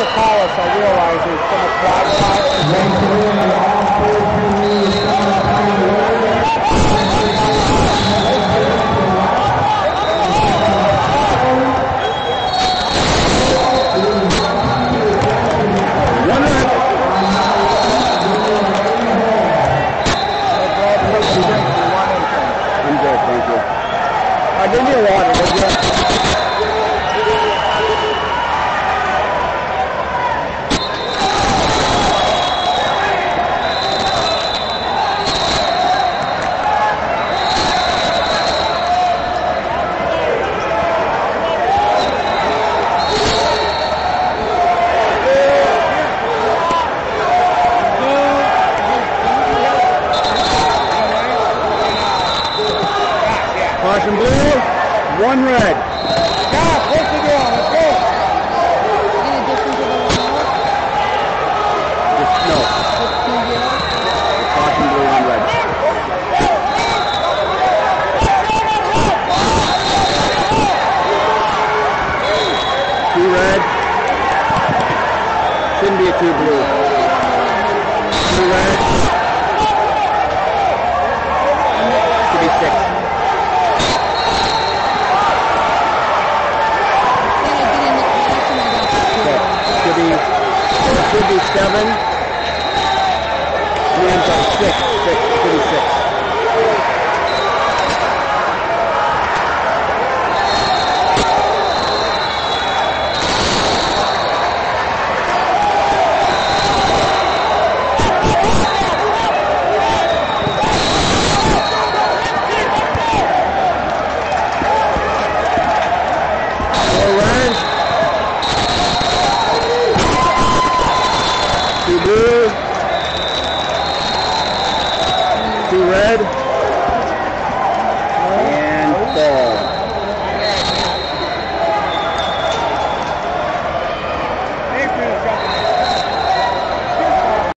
to call I realize it's from a quad side. One red. I'm good, thank you. I give you water, Blue, one red. Stop, what's the? Let's go. Blue, one red. Two red. Shouldn't be a two blue. Two red. Should be six. Then I get in the class and I got the two. Okay, should be, be seven. Hands up, six, six, should six. Two blue. Two red. And ball.